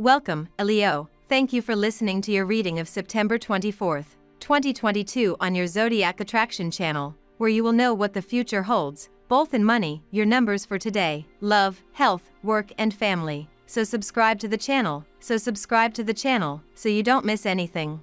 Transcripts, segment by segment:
Welcome, Leo. Thank you for listening to your reading of September 24th, 2022 on your Zodiac Attraction channel, where you will know what the future holds, both in money, your numbers for today, love, health, work and family. So subscribe to the channel, so subscribe to the channel, so you don't miss anything.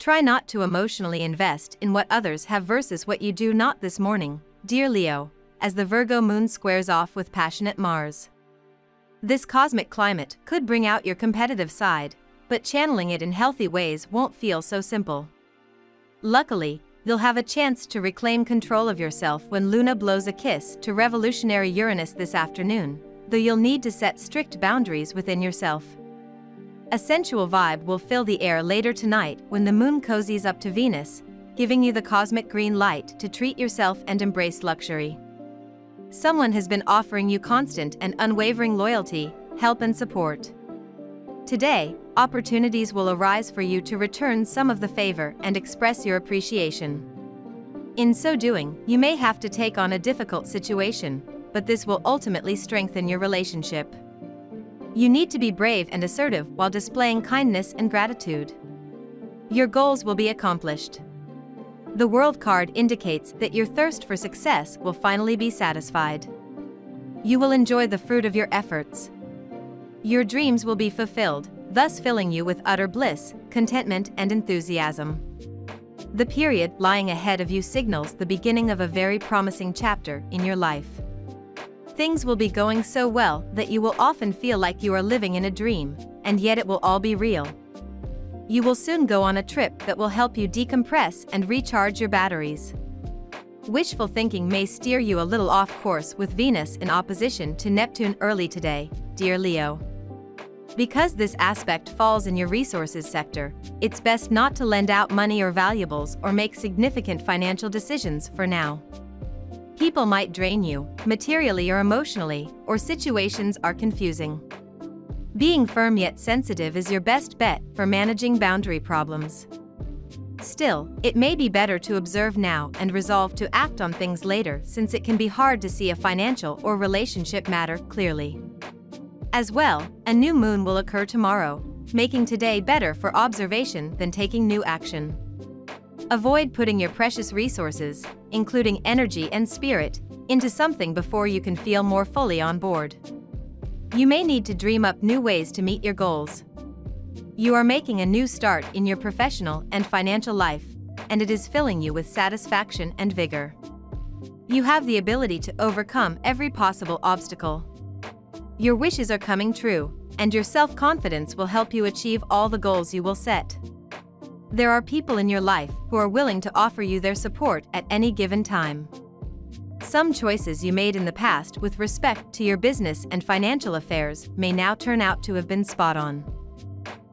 Try not to emotionally invest in what others have versus what you do not this morning, dear Leo, as the Virgo moon squares off with passionate Mars. This cosmic climate could bring out your competitive side, but channeling it in healthy ways won't feel so simple. Luckily, you'll have a chance to reclaim control of yourself when Luna blows a kiss to revolutionary Uranus this afternoon, though you'll need to set strict boundaries within yourself. A sensual vibe will fill the air later tonight when the moon cozies up to Venus, giving you the cosmic green light to treat yourself and embrace luxury. Someone has been offering you constant and unwavering loyalty, help and support. Today, opportunities will arise for you to return some of the favor and express your appreciation. In so doing, you may have to take on a difficult situation, but this will ultimately strengthen your relationship. You need to be brave and assertive while displaying kindness and gratitude. Your goals will be accomplished. The World card indicates that your thirst for success will finally be satisfied. You will enjoy the fruit of your efforts. Your dreams will be fulfilled, thus filling you with utter bliss, contentment and enthusiasm. The period lying ahead of you signals the beginning of a very promising chapter in your life. Things will be going so well that you will often feel like you are living in a dream, and yet it will all be real. You will soon go on a trip that will help you decompress and recharge your batteries. Wishful thinking may steer you a little off course with Venus in opposition to Neptune early today, dear Leo. Because this aspect falls in your resources sector, it's best not to lend out money or valuables or make significant financial decisions for now. People might drain you, materially or emotionally, or situations are confusing. Being firm yet sensitive is your best bet for managing boundary problems. Still, it may be better to observe now and resolve to act on things later since it can be hard to see a financial or relationship matter clearly. As well, a new moon will occur tomorrow, making today better for observation than taking new action. Avoid putting your precious resources, including energy and spirit, into something before you can feel more fully on board. You may need to dream up new ways to meet your goals. You are making a new start in your professional and financial life, and it is filling you with satisfaction and vigor. You have the ability to overcome every possible obstacle. Your wishes are coming true, and your self-confidence will help you achieve all the goals you will set. There are people in your life who are willing to offer you their support at any given time. Some choices you made in the past with respect to your business and financial affairs may now turn out to have been spot on.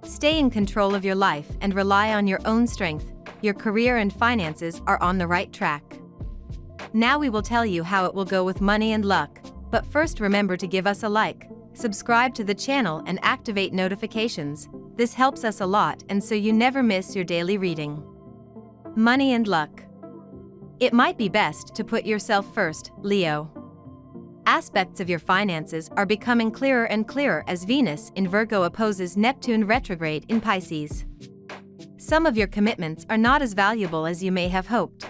Stay in control of your life and rely on your own strength, your career and finances are on the right track. Now we will tell you how it will go with money and luck, but first remember to give us a like, subscribe to the channel and activate notifications, this helps us a lot and so you never miss your daily reading. Money and luck. It might be best to put yourself first, Leo. Aspects of your finances are becoming clearer and clearer as Venus in Virgo opposes Neptune retrograde in Pisces. Some of your commitments are not as valuable as you may have hoped.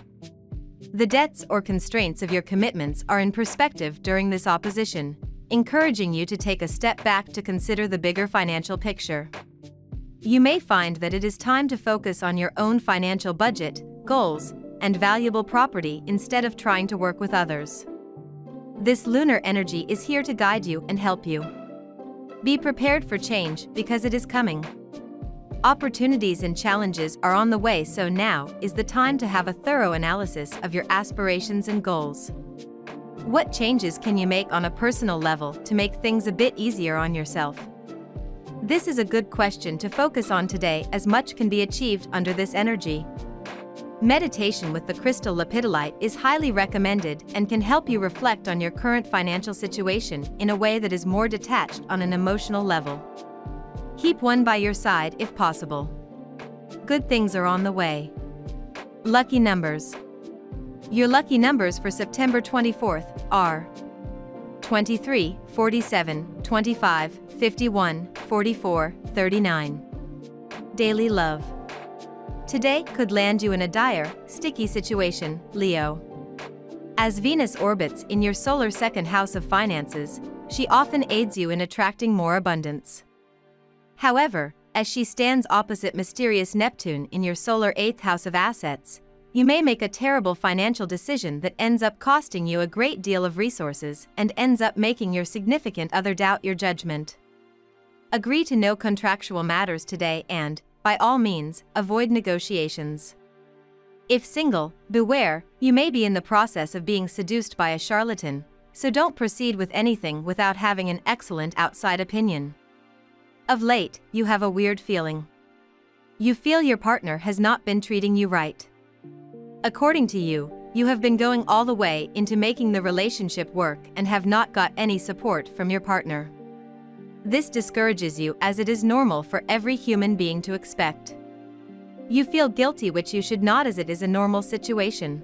The debts or constraints of your commitments are in perspective during this opposition, encouraging you to take a step back to consider the bigger financial picture. You may find that it is time to focus on your own financial budget, goals, and valuable property instead of trying to work with others. This lunar energy is here to guide you and help you. Be prepared for change because it is coming. Opportunities and challenges are on the way so now is the time to have a thorough analysis of your aspirations and goals. What changes can you make on a personal level to make things a bit easier on yourself? This is a good question to focus on today as much can be achieved under this energy. Meditation with the crystal lepidolite is highly recommended and can help you reflect on your current financial situation in a way that is more detached on an emotional level. Keep one by your side if possible. Good things are on the way. Lucky numbers. Your lucky numbers for September 24th are 23, 47, 25, 51, 44, 39. Daily love. Today could land you in a dire, sticky situation, Leo. As Venus orbits in your solar second house of finances, she often aids you in attracting more abundance. However, as she stands opposite mysterious Neptune in your solar eighth house of assets, you may make a terrible financial decision that ends up costing you a great deal of resources and ends up making your significant other doubt your judgment. Agree to no contractual matters today and, by all means, avoid negotiations. If single, beware, you may be in the process of being seduced by a charlatan, so don't proceed with anything without having an excellent outside opinion. Of late, you have a weird feeling. You feel your partner has not been treating you right. According to you, you have been going all the way into making the relationship work and have not got any support from your partner. This discourages you as it is normal for every human being to expect. You feel guilty which you should not as it is a normal situation.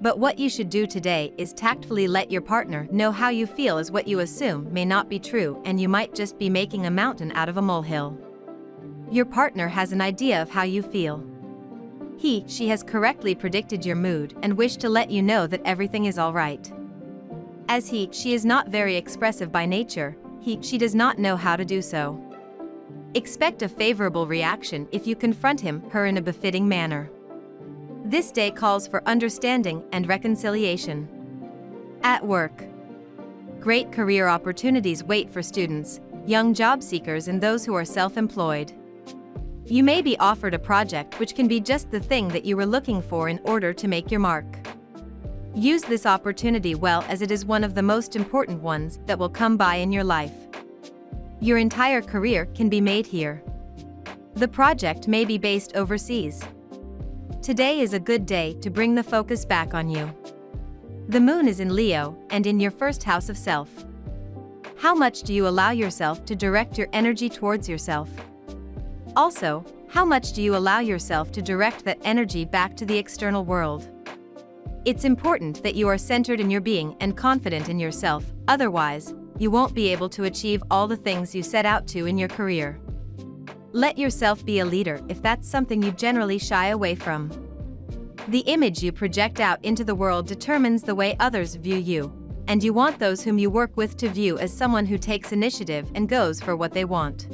But what you should do today is tactfully let your partner know how you feel as what you assume may not be true and you might just be making a mountain out of a molehill. Your partner has an idea of how you feel. He, she has correctly predicted your mood and wished to let you know that everything is alright. As he, she is not very expressive by nature, he, she does not know how to do so. Expect a favorable reaction if you confront him, her in a befitting manner. This day calls for understanding and reconciliation. At work. Great career opportunities wait for students, young job seekers and those who are self-employed. You may be offered a project which can be just the thing that you were looking for in order to make your mark. Use this opportunity well as it is one of the most important ones that will come by in your life. Your entire career can be made here. The project may be based overseas. Today is a good day to bring the focus back on you. The moon is in Leo and in your first house of self. How much do you allow yourself to direct your energy towards yourself? Also, how much do you allow yourself to direct that energy back to the external world? It's important that you are centered in your being and confident in yourself, otherwise, you won't be able to achieve all the things you set out to in your career. Let yourself be a leader if that's something you generally shy away from. The image you project out into the world determines the way others view you, and you want those whom you work with to view as someone who takes initiative and goes for what they want.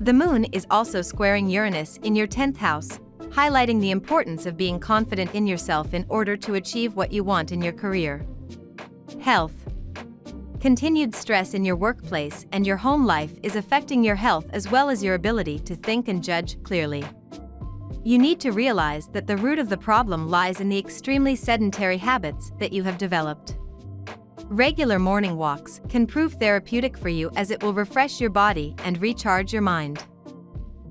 The moon is also squaring Uranus in your 10th house, highlighting the importance of being confident in yourself in order to achieve what you want in your career. Health Continued stress in your workplace and your home life is affecting your health as well as your ability to think and judge clearly. You need to realize that the root of the problem lies in the extremely sedentary habits that you have developed. Regular morning walks can prove therapeutic for you as it will refresh your body and recharge your mind.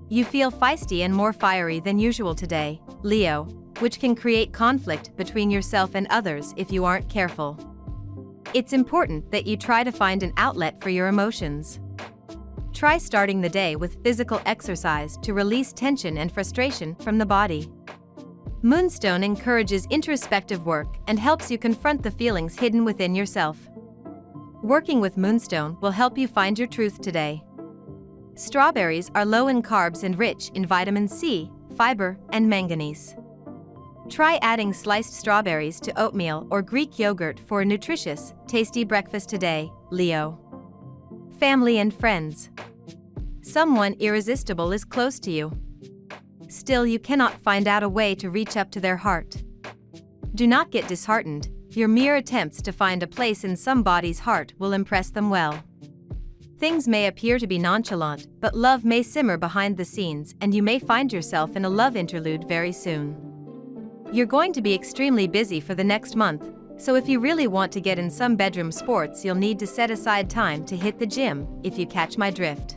You feel feisty and more fiery than usual today, Leo, which can create conflict between yourself and others if you aren't careful. It's important that you try to find an outlet for your emotions. Try starting the day with physical exercise to release tension and frustration from the body. Moonstone encourages introspective work and helps you confront the feelings hidden within yourself. Working with Moonstone will help you find your truth today. Strawberries are low in carbs and rich in vitamin C, fiber, and manganese. Try adding sliced strawberries to oatmeal or Greek yogurt for a nutritious, tasty breakfast today, Leo. Family and friends. Someone irresistible is close to you. Still, you cannot find out a way to reach up to their heart. Do not get disheartened, your mere attempts to find a place in somebody's heart will impress them well. Things may appear to be nonchalant, but love may simmer behind the scenes and you may find yourself in a love interlude very soon. You're going to be extremely busy for the next month, so if you really want to get in some bedroom sports you'll need to set aside time to hit the gym, if you catch my drift.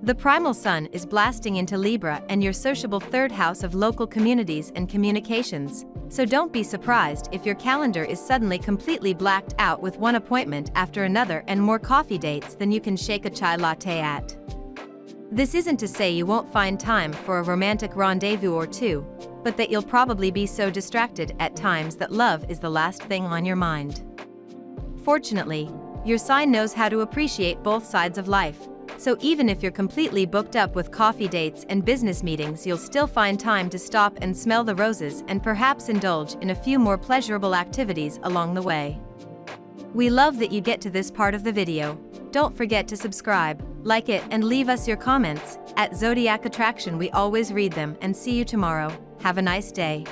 The primal sun is blasting into Libra and your sociable third house of local communities and communications, so don't be surprised if your calendar is suddenly completely blacked out with one appointment after another and more coffee dates than you can shake a chai latte at. This isn't to say you won't find time for a romantic rendezvous or two, but that you'll probably be so distracted at times that love is the last thing on your mind. Fortunately, Your sign knows how to appreciate both sides of life. So even if you're completely booked up with coffee dates and business meetings, you'll still find time to stop and smell the roses and perhaps indulge in a few more pleasurable activities along the way. We love that you get to this part of the video. Don't forget to subscribe, like it and leave us your comments. At Zodiac Attraction we always read them and see you tomorrow. Have a nice day.